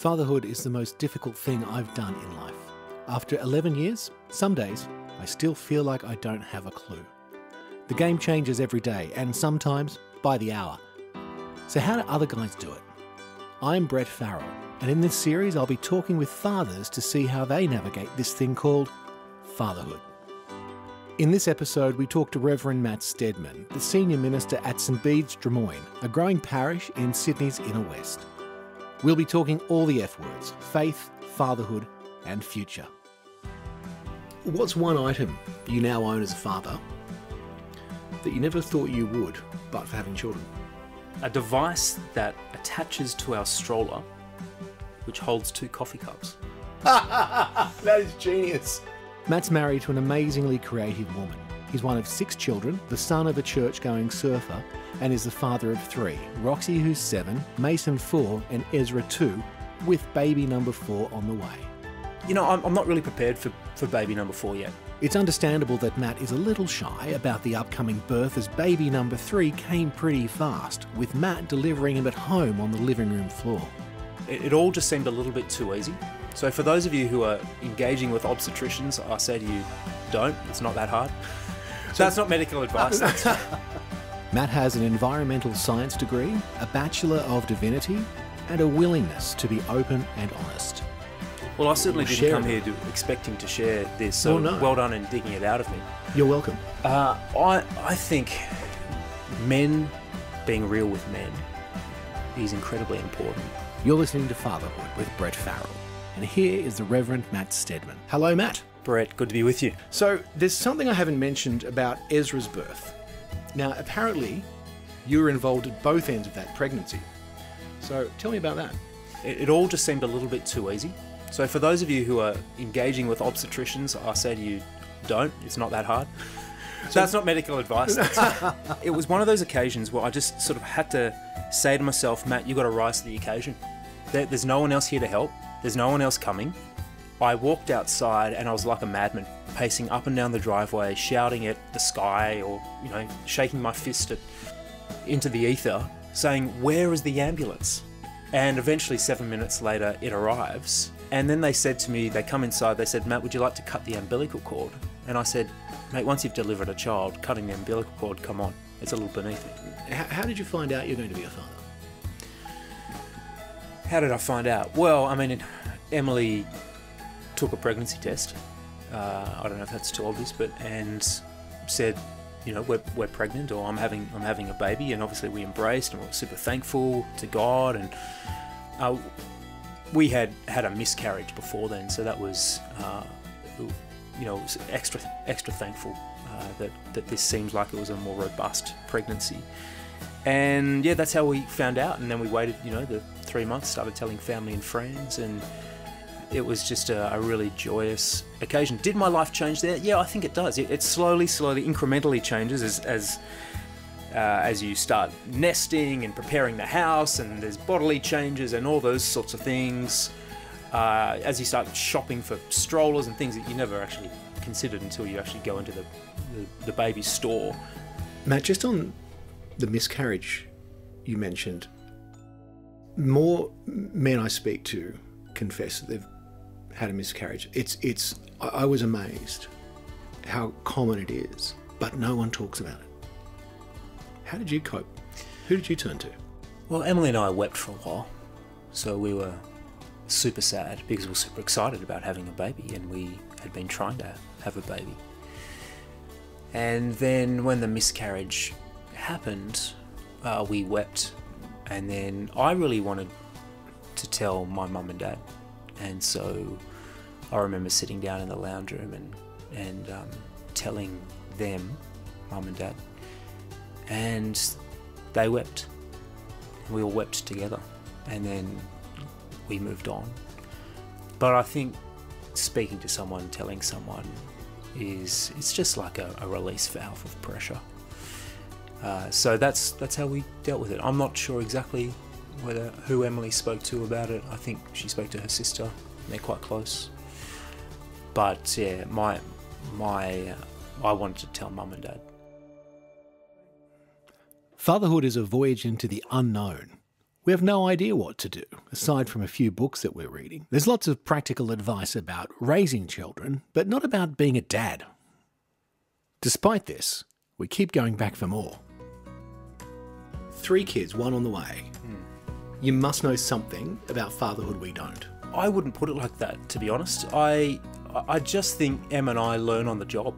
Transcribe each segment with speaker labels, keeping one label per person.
Speaker 1: Fatherhood is the most difficult thing I've done in life. After 11 years, some days, I still feel like I don't have a clue. The game changes every day, and sometimes by the hour. So, how do other guys do it? I'm Brett Farrell, and in this series, I'll be talking with fathers to see how they navigate this thing called fatherhood. In this episode, we talk to Reverend Matt Stedman, the senior minister at St Bede's Drummoyne, a growing parish in Sydney's inner west. We'll be talking all the F words faith, fatherhood, and future. What's one item you now own as a father that you never thought you would, but for having children?
Speaker 2: A device that attaches to our stroller, which holds two coffee cups.
Speaker 1: that is genius. Matt's married to an amazingly creative woman. He's one of six children, the son of a church going surfer, and is the father of three Roxy, who's seven, Mason, four, and Ezra, two, with baby number four on the way.
Speaker 2: You know, I'm, I'm not really prepared for, for baby number four yet.
Speaker 1: It's understandable that Matt is a little shy about the upcoming birth as baby number three came pretty fast, with Matt delivering him at home on the living room floor.
Speaker 2: It, it all just seemed a little bit too easy. So, for those of you who are engaging with obstetricians, I say to you, don't. It's not that hard. So that's not medical advice.
Speaker 1: Matt has an environmental science degree, a Bachelor of Divinity, and a willingness to be open and honest.
Speaker 2: Well, I certainly didn't
Speaker 1: share
Speaker 2: come
Speaker 1: it.
Speaker 2: here to, expecting to share this, so
Speaker 1: Well, no.
Speaker 2: well done in digging it out of me.
Speaker 1: You're welcome.
Speaker 2: Uh, I, I think men being real with men is incredibly important.
Speaker 1: You're listening to Fatherhood with Brett Farrell. And here is the Reverend Matt Stedman. Hello, Matt.
Speaker 2: Brett, good to be with you.
Speaker 1: So, there's something I haven't mentioned about Ezra's birth. Now, apparently, you were involved at both ends of that pregnancy. So, tell me about that.
Speaker 2: It, it all just seemed a little bit too easy. So, for those of you who are engaging with obstetricians, I say to you, don't. It's not that hard. So that's not medical advice. It was one of those occasions where I just sort of had to say to myself, Matt, you've got to rise to the occasion. There, there's no one else here to help, there's no one else coming. I walked outside and I was like a madman, pacing up and down the driveway, shouting at the sky or, you know, shaking my fist at, into the ether, saying, Where is the ambulance? And eventually, seven minutes later, it arrives. And then they said to me, they come inside, they said, Matt, would you like to cut the umbilical cord? And I said, Mate, once you've delivered a child, cutting the umbilical cord, come on, it's a little beneath it.
Speaker 1: How, how did you find out you're going to be a father?
Speaker 2: How did I find out? Well, I mean, Emily took a pregnancy test. Uh, I don't know if that's too obvious, but and said, you know, we're, we're pregnant or I'm having I'm having a baby, and obviously we embraced and we were super thankful to God, and uh, we had had a miscarriage before then, so that was, uh, you know, was extra extra thankful uh, that that this seems like it was a more robust pregnancy. And yeah, that's how we found out. And then we waited, you know, the three months, started telling family and friends, and it was just a, a really joyous occasion. Did my life change there? Yeah, I think it does. It, it slowly, slowly, incrementally changes as as uh, as you start nesting and preparing the house, and there's bodily changes and all those sorts of things. Uh, as you start shopping for strollers and things that you never actually considered until you actually go into the the, the baby store.
Speaker 1: Matt, just on the miscarriage you mentioned, more men I speak to confess that they've had a miscarriage. It's, it's, I was amazed how common it is, but no one talks about it. How did you cope? Who did you turn to?
Speaker 2: Well, Emily and I wept for a while, so we were super sad because we were super excited about having a baby, and we had been trying to have a baby. And then when the miscarriage happened, uh, we wept, and then I really wanted to tell my mum and dad, and so I remember sitting down in the lounge room and and um, telling them, mum and dad, and they wept. We all wept together, and then we moved on. But I think speaking to someone, telling someone, is it's just like a, a release valve of pressure. Uh, so that's that's how we dealt with it. I'm not sure exactly whether who Emily spoke to about it. I think she spoke to her sister. They're quite close. But yeah, my my I wanted to tell mum and dad.
Speaker 1: Fatherhood is a voyage into the unknown. We have no idea what to do, aside from a few books that we're reading. There's lots of practical advice about raising children, but not about being a dad. Despite this, we keep going back for more. Three kids, one on the way. Hmm. You must know something about fatherhood we don't.
Speaker 2: I wouldn't put it like that, to be honest. I I just think Em and I learn on the job.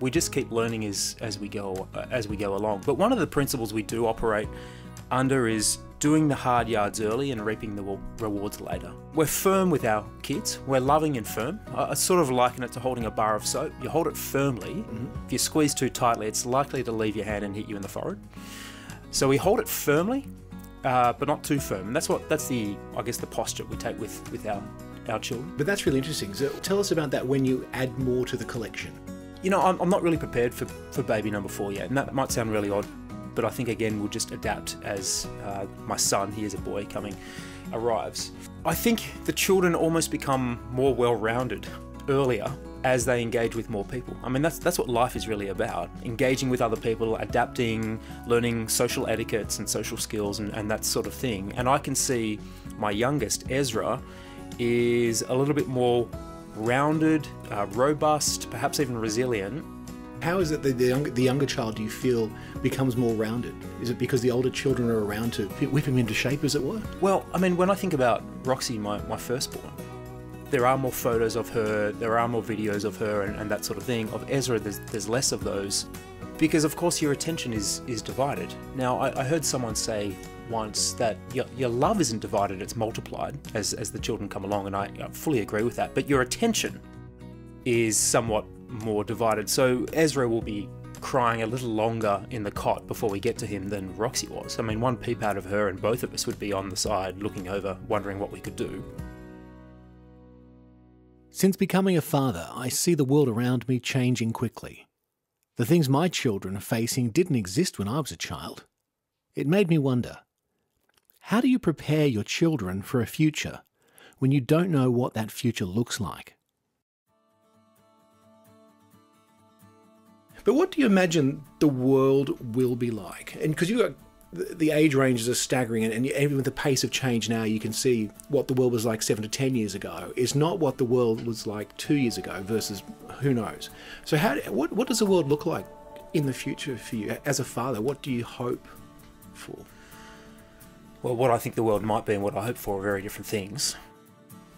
Speaker 2: We just keep learning as as we go uh, as we go along. But one of the principles we do operate under is doing the hard yards early and reaping the rewards later. We're firm with our kids. We're loving and firm. I sort of liken it to holding a bar of soap. You hold it firmly. Mm-hmm. If you squeeze too tightly, it's likely to leave your hand and hit you in the forehead. So we hold it firmly, uh, but not too firm. And that's what that's the I guess the posture we take with with our our children.
Speaker 1: But that's really interesting. So tell us about that when you add more to the collection.
Speaker 2: You know, I'm, I'm not really prepared for, for baby number four yet, and that might sound really odd, but I think again we'll just adapt as uh, my son, he is a boy coming, arrives. I think the children almost become more well rounded earlier as they engage with more people. I mean, that's that's what life is really about: engaging with other people, adapting, learning social etiquettes and social skills, and, and that sort of thing. And I can see my youngest, Ezra, is a little bit more rounded, uh, robust, perhaps even resilient.
Speaker 1: How is it that the younger, the younger child, do you feel, becomes more rounded? Is it because the older children are around to whip him into shape, as it were?
Speaker 2: Well, I mean, when I think about Roxy, my, my firstborn, there are more photos of her, there are more videos of her, and, and that sort of thing. Of Ezra, there's, there's less of those because, of course, your attention is, is divided. Now, I, I heard someone say once that your, your love isn't divided, it's multiplied as, as the children come along, and I, I fully agree with that. But your attention is somewhat more divided. So Ezra will be crying a little longer in the cot before we get to him than Roxy was. I mean, one peep out of her, and both of us would be on the side looking over, wondering what we could do.
Speaker 1: Since becoming a father, I see the world around me changing quickly. The things my children are facing didn't exist when I was a child. It made me wonder how do you prepare your children for a future when you don't know what that future looks like? But what do you imagine the world will be like? And because you got the age ranges are staggering, and, even with the pace of change now, you can see what the world was like seven to ten years ago is not what the world was like two years ago versus who knows. So, how what what does the world look like in the future for you as a father? What do you hope for?
Speaker 2: Well, what I think the world might be and what I hope for are very different things.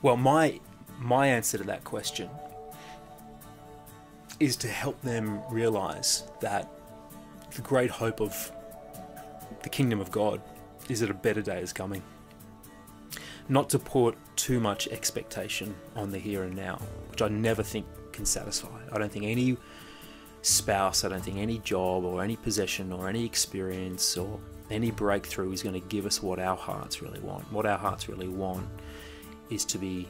Speaker 2: Well, my my answer to that question is to help them realize that the great hope of the kingdom of God is that a better day is coming. Not to put too much expectation on the here and now, which I never think can satisfy. I don't think any spouse, I don't think any job or any possession or any experience or any breakthrough is going to give us what our hearts really want. What our hearts really want is to be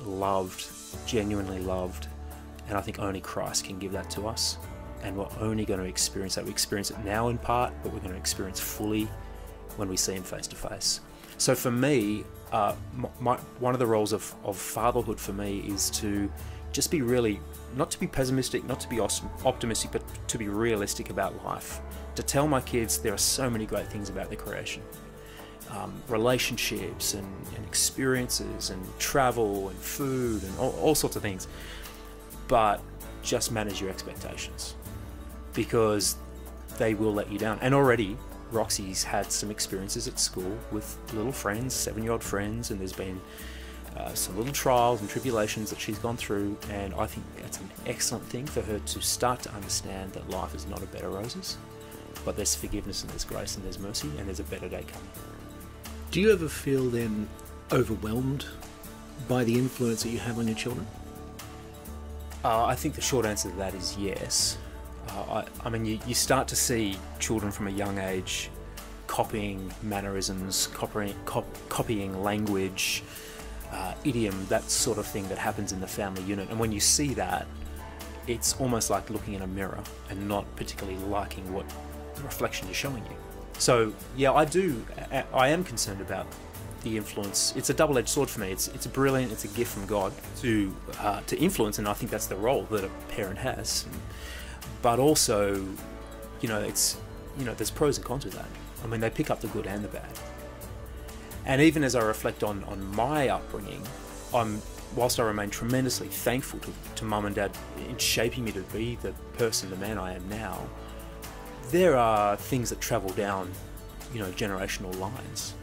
Speaker 2: loved, genuinely loved, and I think only Christ can give that to us. And we're only going to experience that. We experience it now in part, but we're going to experience fully when we see Him face to face. So for me, uh, my, one of the roles of, of fatherhood for me is to just be really, not to be pessimistic, not to be optimistic, but to be realistic about life to tell my kids there are so many great things about the creation um, relationships and, and, experiences and travel and food and all, all sorts of things. But just manage your expectations because they will let you down. And already, Roxy's had some experiences at school with little friends, seven year old friends, and there's been uh, some little trials and tribulations that she's gone through. And I think that's an excellent thing for her to start to understand that life is not a bed of roses but there's forgiveness and there's grace and there's mercy and there's a better day coming.
Speaker 1: Do you ever feel then overwhelmed by the influence that you have on your children?
Speaker 2: Uh, I think the short answer to that is yes. Uh, I, I, mean, you, you start to see children from a young age copying mannerisms, copying, cop, copying language, uh, idiom, that sort of thing that happens in the family unit. And when you see that, it's almost like looking in a mirror and not particularly liking what the reflection is showing you. So yeah, I do. I am concerned about the influence. It's a double-edged sword for me. It's it's brilliant. It's a gift from God to uh, to influence, and I think that's the role that a parent has. But also, you know, it's you know, there's pros and cons with that. I mean, they pick up the good and the bad. And even as I reflect on, on my upbringing, I'm whilst I remain tremendously thankful to, to mum and dad in shaping me to be the person, the man I am now, there are things that travel down, you know, generational lines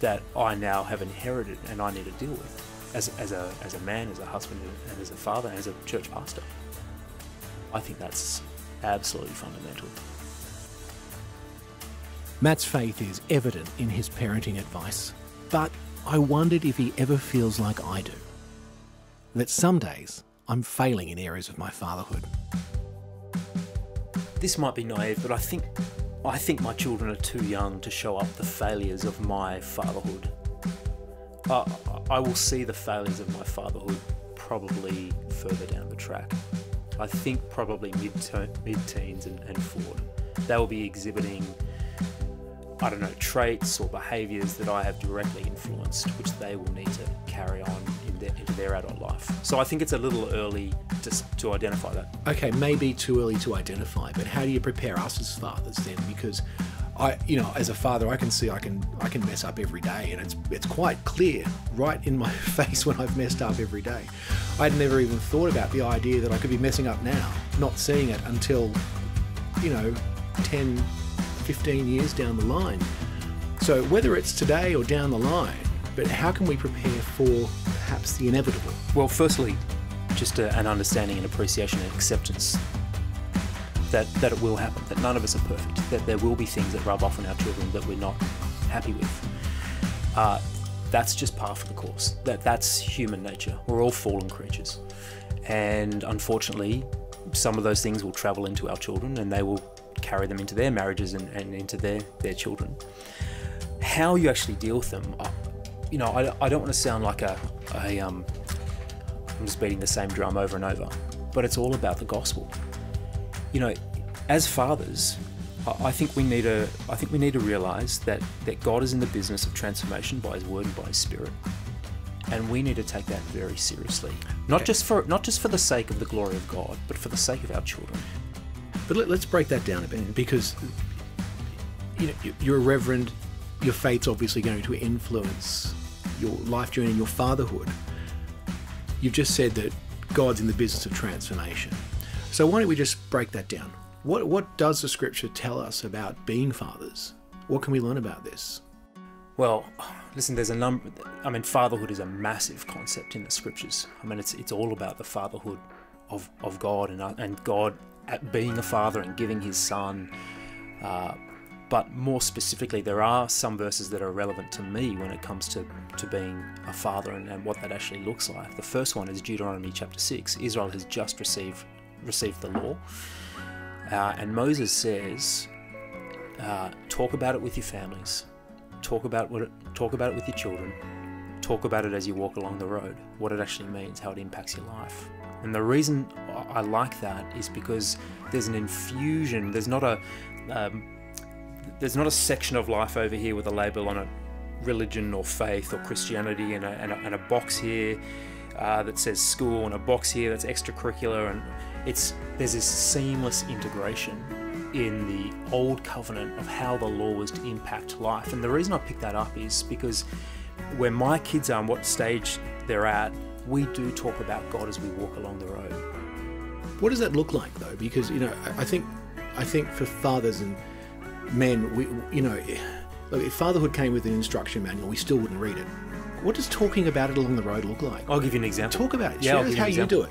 Speaker 2: that I now have inherited and I need to deal with as, as, a, as a man, as a husband, and as a father, and as a church pastor. I think that's absolutely fundamental.
Speaker 1: Matt's faith is evident in his parenting advice, but I wondered if he ever feels like I do. That some days I'm failing in areas of my fatherhood.
Speaker 2: This might be naive, but I think I think my children are too young to show up the failures of my fatherhood. Uh, I will see the failures of my fatherhood probably further down the track. I think probably mid-teens and, and forward. They will be exhibiting, I don't know, traits or behaviours that I have directly influenced, which they will need to carry on in their, into their adult life. So I think it's a little early to, to identify that.
Speaker 1: Okay, maybe too early to identify, but how do you prepare us as fathers then? Because I, you know, as a father, I can see I can I can mess up every day, and it's it's quite clear right in my face when I've messed up every day. I'd never even thought about the idea that I could be messing up now, not seeing it until, you know, 10, 15 years down the line. So whether it's today or down the line, but how can we prepare for perhaps the inevitable?
Speaker 2: Well, firstly, just a, an understanding and appreciation and acceptance that, that it will happen, that none of us are perfect, that there will be things that rub off on our children that we're not happy with. Uh, that's just par for the course. That that's human nature. We're all fallen creatures, and unfortunately, some of those things will travel into our children, and they will carry them into their marriages and, and into their their children. How you actually deal with them, you know, I, I don't want to sound like a, a um, I'm just beating the same drum over and over, but it's all about the gospel. You know, as fathers, I think we need to I think we need to realize that that God is in the business of transformation by His Word and by His Spirit, and we need to take that very seriously. Not okay. just for not just for the sake of the glory of God, but for the sake of our children.
Speaker 1: But let, us break that down a bit mm-hmm. because you know you're a reverend. Your faith's obviously going to influence your life journey and your fatherhood. You've just said that God's in the business of transformation. So why don't we just break that down? What, what does the scripture tell us about being fathers? What can we learn about this?
Speaker 2: Well, listen, there's a number. I mean, fatherhood is a massive concept in the scriptures. I mean, it's it's all about the fatherhood of, of God and and God being a father and giving His Son. Uh, but more specifically, there are some verses that are relevant to me when it comes to, to being a father and, and what that actually looks like. The first one is Deuteronomy chapter six. Israel has just received received the law. Uh, and Moses says, uh, talk about it with your families, talk about what it, talk about it with your children, talk about it as you walk along the road, what it actually means, how it impacts your life. And the reason I like that is because there's an infusion. There's not a um, there's not a section of life over here with a label on it, religion or faith or Christianity, and a, and a, and a box here uh, that says school, and a box here that's extracurricular, and it's there's this seamless integration in the old covenant of how the law was to impact life. And the reason I pick that up is because where my kids are and what stage they're at, we do talk about God as we walk along the road.
Speaker 1: What does that look like though? Because you know, I think I think for fathers and men, we you know, if fatherhood came with an instruction manual, we still wouldn't read it. What does talking about it along the road look like?
Speaker 2: I'll give you an example.
Speaker 1: Talk about it.
Speaker 2: Yeah,
Speaker 1: Show
Speaker 2: I'll give
Speaker 1: how
Speaker 2: you,
Speaker 1: you do it.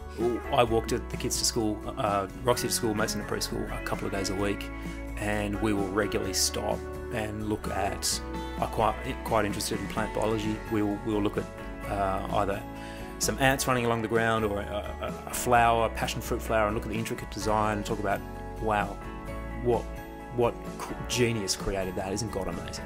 Speaker 2: I walked the kids to school, uh, Roxy to school, Mason to preschool, a couple of days a week, and we will regularly stop and look at. I'm quite quite interested in plant biology. We'll we'll look at uh, either some ants running along the ground or a, a, a flower, passion fruit flower, and look at the intricate design and talk about, wow, what what genius created that? Isn't God amazing?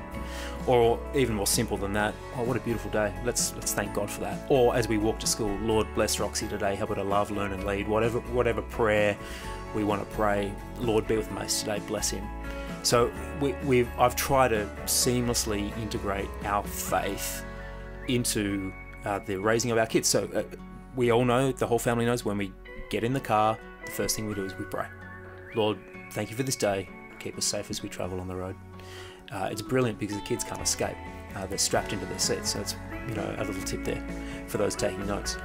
Speaker 2: Or even more simple than that, oh, what a beautiful day. Let's let's thank God for that. Or as we walk to school, Lord bless Roxy today. Help her to love, learn, and lead. Whatever whatever prayer we want to pray, Lord be with Mace today. Bless him. So we, we've I've tried to seamlessly integrate our faith into uh, the raising of our kids. So uh, we all know, the whole family knows, when we get in the car, the first thing we do is we pray. Lord, thank you for this day keep us safe as we travel on the road. Uh, it's brilliant because the kids can't escape. Uh, they're strapped into their seats, so it's you know a little tip there for those taking notes.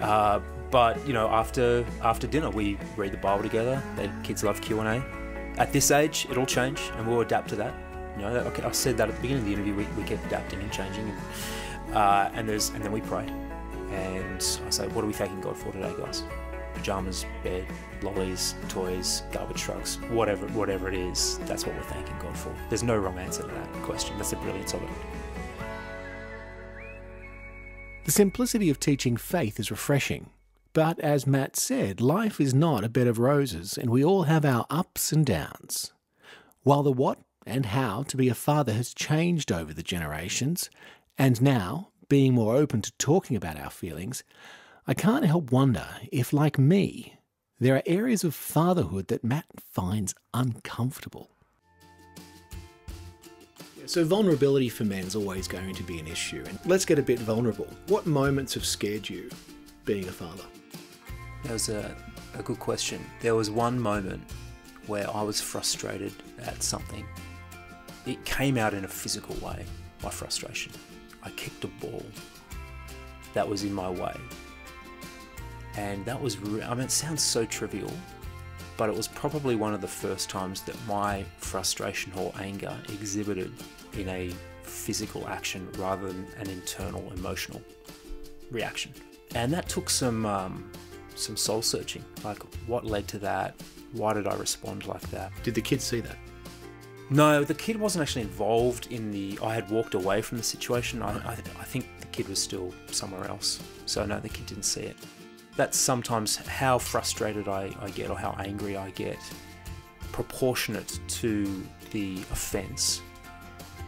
Speaker 2: Uh, but you know, after after dinner, we read the Bible together. The kids love Q and A. At this age, it'll change, and we'll adapt to that. You know, okay, I said that at the beginning of the interview. We, we kept adapting and changing, and, uh, and there's and then we prayed. And I say, what are we thanking God for today, guys? Pajamas, bed, lollies, toys, garbage trucks, whatever whatever it is. That's what we're thanking God for. There's no wrong answer to that question. That's the brilliance of it.
Speaker 1: The simplicity of teaching faith is refreshing. But as Matt said, life is not a bed of roses, and we all have our ups and downs. While the what and how to be a father has changed over the generations, and now, being more open to talking about our feelings, I can't help wonder if, like me, there are areas of fatherhood that Matt finds uncomfortable. So, vulnerability for men is always going to be an issue. And let's get a bit vulnerable. What moments have scared you being a father?
Speaker 2: That was a, a good question. There was one moment where I was frustrated at something. It came out in a physical way, my frustration. I kicked a ball that was in my way. And that was, I mean, it sounds so trivial, but it was probably one of the first times that my frustration or anger exhibited in a physical action rather than an internal emotional reaction. And that took some um, some soul searching, like what led to that? Why did I respond like that?
Speaker 1: Did the kids see that?
Speaker 2: No, the kid wasn't actually involved in the. I had walked away from the situation. I, I, I think the kid was still somewhere else. So no, the kid didn't see it. That's sometimes how frustrated I, I get or how angry I get, proportionate to the offence,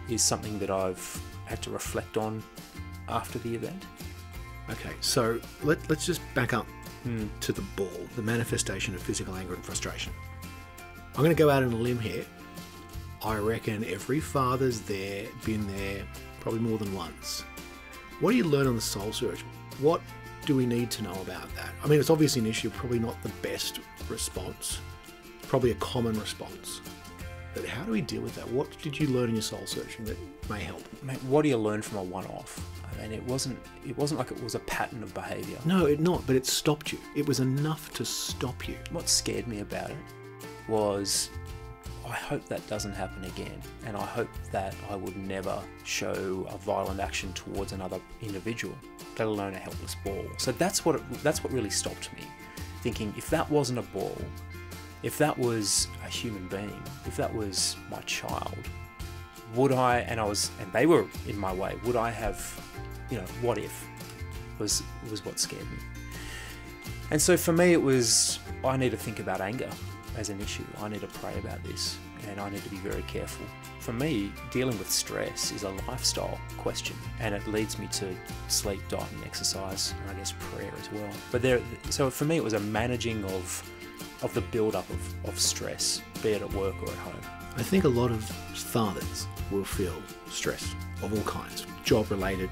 Speaker 2: is something that I've had to reflect on after the event.
Speaker 1: Okay, so let, let's just back up hmm. to the ball, the manifestation of physical anger and frustration. I'm going to go out on a limb here. I reckon every father's there, been there, probably more than once. What do you learn on the soul search? What do we need to know about that? I mean, it's obviously an issue, probably not the best response, probably a common response. But how do we deal with that? What did you learn in your soul searching that may help?
Speaker 2: Mate, what do you learn from a one-off? I mean, it wasn't. It wasn't like it was a pattern of behaviour.
Speaker 1: No, it not, but it stopped you. It was enough to stop you.
Speaker 2: What scared me about it was I hope that doesn't happen again, and I hope that I would never show a violent action towards another individual, let alone a helpless ball. So that's what it, that's what really stopped me, thinking if that wasn't a ball, if that was a human being, if that was my child, would I? And I was, and they were in my way. Would I have, you know, what if? Was was what scared me. And so for me, it was I need to think about anger as an issue. I need to pray about this and I need to be very careful. For me, dealing with stress is a lifestyle question and it leads me to sleep, diet, and exercise, and I guess prayer as well. But there, so for me, it was a managing of of the build up of, of stress, be it at work or at home.
Speaker 1: I think a lot of fathers will feel stress of all kinds, job related.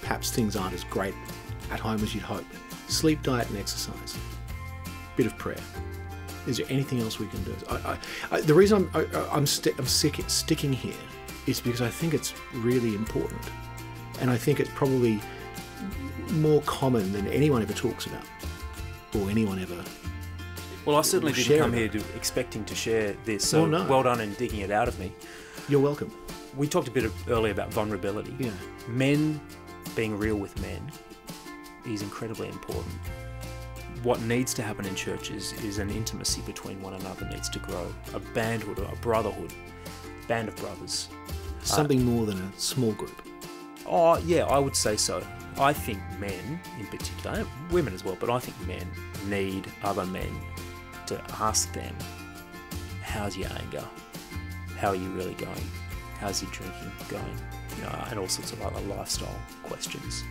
Speaker 1: Perhaps things aren't as great at home as you'd hope. Sleep, diet, and exercise. Bit of prayer. Is there anything else we can do? I, I, the reason I'm, I, I'm sick, sticking here is because I think it's really important. And I think it's probably more common than anyone ever talks about or anyone ever
Speaker 2: Well, I certainly didn't come here to expecting to share this, so
Speaker 1: Well, no.
Speaker 2: well done in digging it out of me.
Speaker 1: You're welcome.
Speaker 2: We talked a bit of, earlier about vulnerability.
Speaker 1: Yeah.
Speaker 2: Men being real with men is incredibly important. What needs to happen in churches is an intimacy between one another needs to grow. A bandhood, a brotherhood, band of brothers.
Speaker 1: Something more than a small group.
Speaker 2: Uh, oh, yeah, I would say so. I think men, in particular, women as well, but I think men need other men to ask them, "How's your anger? How are you really going? How's your drinking going?" You know, and all sorts of other lifestyle questions.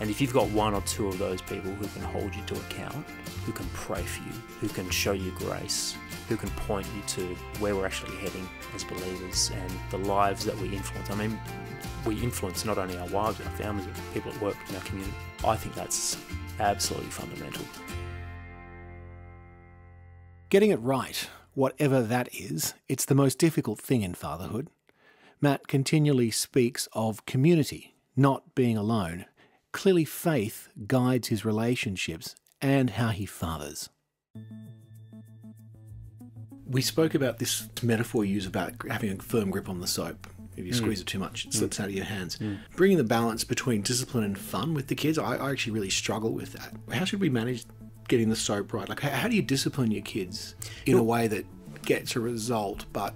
Speaker 2: And if you've got one or two of those people who can hold you to account, who can pray for you, who can show you grace, who can point you to where we're actually heading as believers and the lives that we influence. I mean, we influence not only our wives, and our families, but people at work, in our community. I think that's absolutely fundamental.
Speaker 1: Getting it right, whatever that is, it's the most difficult thing in fatherhood. Matt continually speaks of community, not being alone. Clearly, faith guides his relationships and how he fathers. We spoke about this metaphor you use about having a firm grip on the soap. If you mm. squeeze it too much, it mm. slips out of your hands. Mm. Bringing the balance between discipline and fun with the kids, I, I actually really struggle with that. How should we manage getting the soap right? Like, how, how do you discipline your kids in a way that gets a result but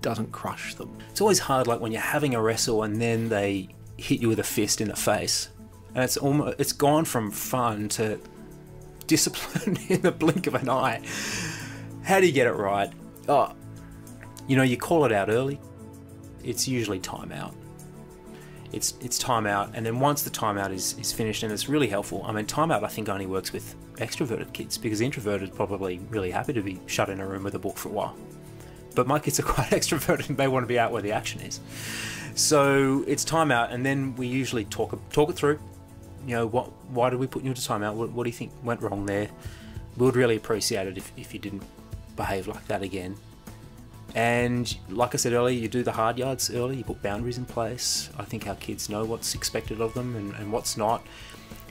Speaker 1: doesn't crush them?
Speaker 2: It's always hard, like when you're having a wrestle and then they hit you with a fist in the face, and it's almost it's gone from fun to discipline in the blink of an eye. How do you get it right? Oh, you know, you call it out early. It's usually timeout. It's it's timeout, and then once the timeout is, is finished, and it's really helpful. I mean, timeout I think only works with extroverted kids because introverted probably really happy to be shut in a room with a book for a while. But my kids are quite extroverted and they want to be out where the action is. So it's timeout, and then we usually talk talk it through. You know, what why did we put you into timeout? What, what do you think went wrong there? We would really appreciate it if, if you didn't behave like that again. And like I said earlier, you do the hard yards early, you put boundaries in place. I think our kids know what's expected of them and, and what's not.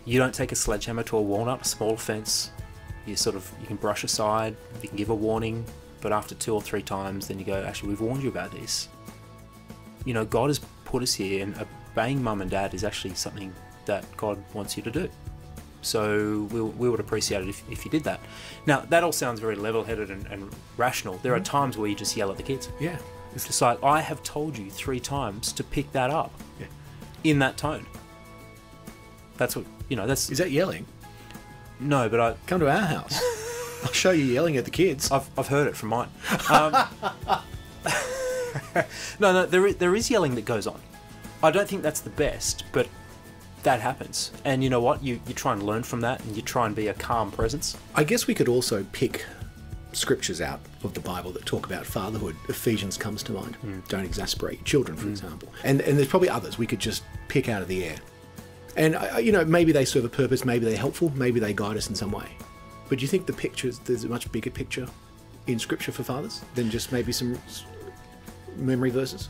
Speaker 2: You don't take a sledgehammer to a walnut, a small offence. You sort of you can brush aside, you can give a warning, but after two or three times, then you go, actually, we've warned you about this. You know, God has put us here, and obeying mum and dad is actually something that God wants you to do. So we, we would appreciate it if, if you did that. Now, that all sounds very level headed and, and rational. There are mm-hmm. times where you just yell at the kids.
Speaker 1: Yeah.
Speaker 2: It's just like, I have told you three times to pick that up
Speaker 1: Yeah.
Speaker 2: in that tone. That's what, you know, that's.
Speaker 1: Is that yelling?
Speaker 2: No, but I,
Speaker 1: Come to our house. I'll show you yelling at the kids.
Speaker 2: I've, I've heard it from mine. Um, no, no, there is, there is yelling that goes on. I don't think that's the best, but that happens. And you know what? You, you try and learn from that and you try and be a calm presence.
Speaker 1: I guess we could also pick scriptures out of the Bible that talk about fatherhood. Ephesians comes to mind. Hmm. Don't exasperate children, for hmm. example. And and there's probably others we could just pick out of the air. And I- you know, maybe they serve a purpose. Maybe they're helpful. Maybe they guide us in some way. But do you think the pictures there's a much bigger picture in Scripture for fathers than just maybe some memory verses?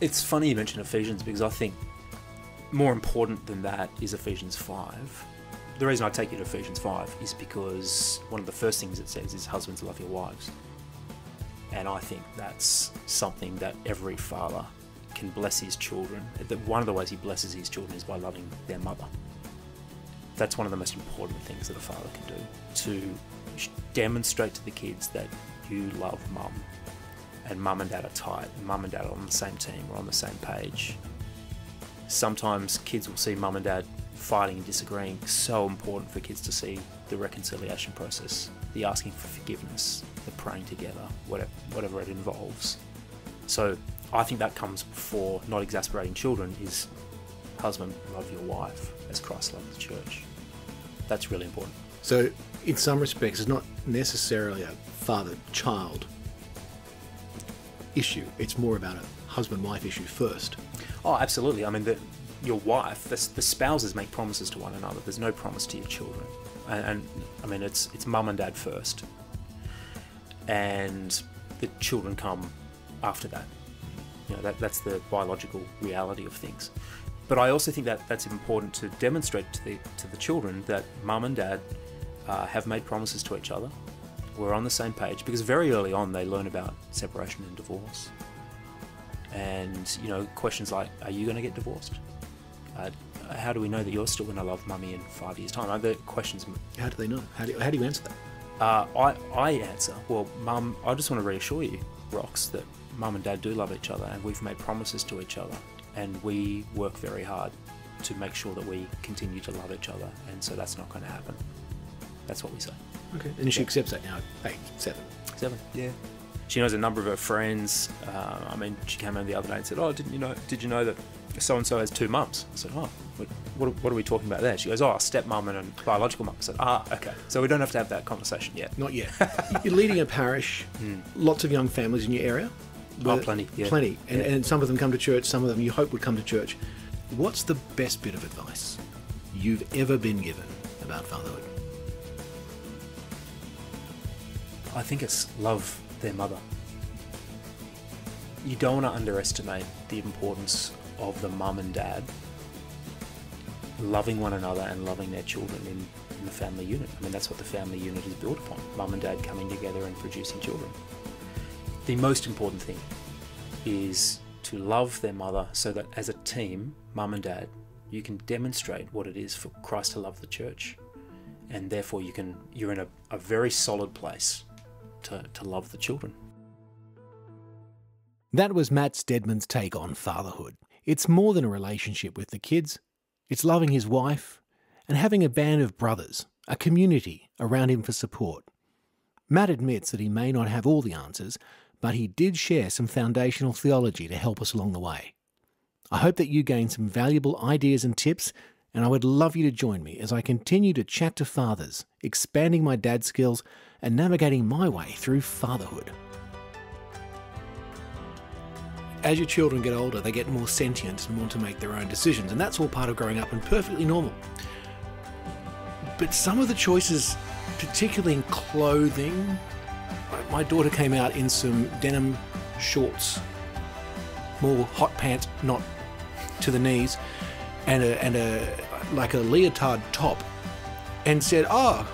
Speaker 2: It's funny you mention Ephesians because I think more important than that is Ephesians 5. The reason I take you to Ephesians 5 is because one of the first things it says is husbands love your wives. And I think that's something that every father can bless his children. One of the ways he blesses his children is by loving their mother. That's one of the most important things that a father can do to demonstrate to the kids that you love mum and mum and dad are tight, and mum and dad are on the same team or on the same page. Sometimes kids will see mum and dad fighting and disagreeing. So important for kids to see the reconciliation process, the asking for forgiveness, the praying together, whatever, whatever it involves. So I think that comes before not exasperating children is husband love your wife as Christ loved the church. That's really important.
Speaker 1: So, in some respects, it's not necessarily a father child issue. It's more about a husband wife issue first.
Speaker 2: Oh, absolutely. I mean, the, your wife, the, the spouses make promises to one another. There's no promise to your children, and, and I mean, it's it's mum and dad first, and the children come after that. You know, that that's the biological reality of things. But I also think that that's important to demonstrate to the to the children that mum and dad uh, have made promises to each other. We're on the same page because very early on they learn about separation and divorce and you know questions like are you going to get divorced uh, how do we know that you're still going to love mummy in five years time are the questions
Speaker 1: How do they know? How do, how do you answer that?
Speaker 2: uh, I, I answer well mum i just want to reassure you rox that mum and dad do love each other and we've made promises to each other and we work very hard to make sure that we continue to love each other and so that's not going to happen that's what we say
Speaker 1: Okay. And she accepts that now, eight, seven.
Speaker 2: Seven. Yeah. She knows a number of her friends. Uh, I mean, she came in the other day and said, "Oh, didn't you know? Did you know that so and so has two mums?" I said, "Oh, what, what, what are we talking about there?" She goes, "Oh, a stepmom and a biological mum." I said, "Ah, okay. So we don't have to have that conversation yet."
Speaker 1: Not yet. You're leading a parish, lots of young families in your area.
Speaker 2: Oh, plenty, yeah.
Speaker 1: Plenty. And,
Speaker 2: Yeah.
Speaker 1: and some of them come to church, some of them you hope would come to church. What's the best bit of advice you've ever been given about fatherhood?
Speaker 2: I think it's love their mother. you don't want to underestimate the importance of the mum and dad loving one another and loving their children in, in the family unit. I mean, that's what the family unit is built upon mum and dad coming together and producing children. The most important thing is to love their mother so that as a team, mum and dad, you can demonstrate what it is for Christ to love the church. And therefore you can you're in a, a very solid place to, to love the children.
Speaker 1: That was Matt Stedman's take on fatherhood. It's more than a relationship with the kids, it's loving his wife and having a band of brothers, a community around him for support. Matt admits that he may not have all the answers, but he did share some foundational theology to help us along the way. I hope that you gain some valuable ideas and tips, and I would love you to join me as I continue to chat to fathers, expanding my dad skills and navigating my way through fatherhood. As your children get older, they get more sentient and want to make their own decisions, and that's all part of growing up and perfectly normal. But some of the choices, particularly in clothing, my daughter came out in some denim shorts, more hot pants, not to the knees, and a, and a like a leotard top, and said, "Oh,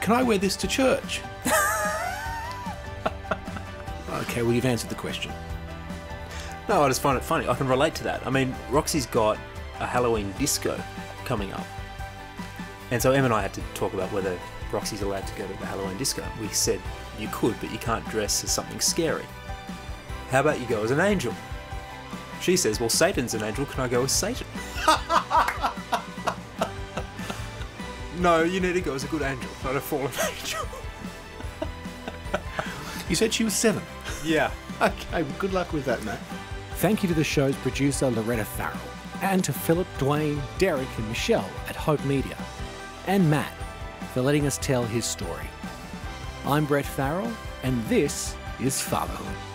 Speaker 1: can I wear this to church?" okay, well you've answered the question.
Speaker 2: No, I just find it funny. I can relate to that. I mean, Roxy's got a Halloween disco coming up. And so Em and I had to talk about whether Roxy's allowed to go to the Halloween disco. We said you could, but you can't dress as something scary. How about you go as an angel? She says, Well, Satan's an angel. Can I go as Satan? no, you need to go as a good angel, not a fallen angel.
Speaker 1: You said she was seven.
Speaker 2: Yeah.
Speaker 1: Okay, well, good luck with that, Matt. Thank you to the show's producer, Loretta Farrell, and to Philip, Dwayne, Derek, and Michelle at Hope Media, and Matt for letting us tell his story. I'm Brett Farrell, and this is Fatherhood.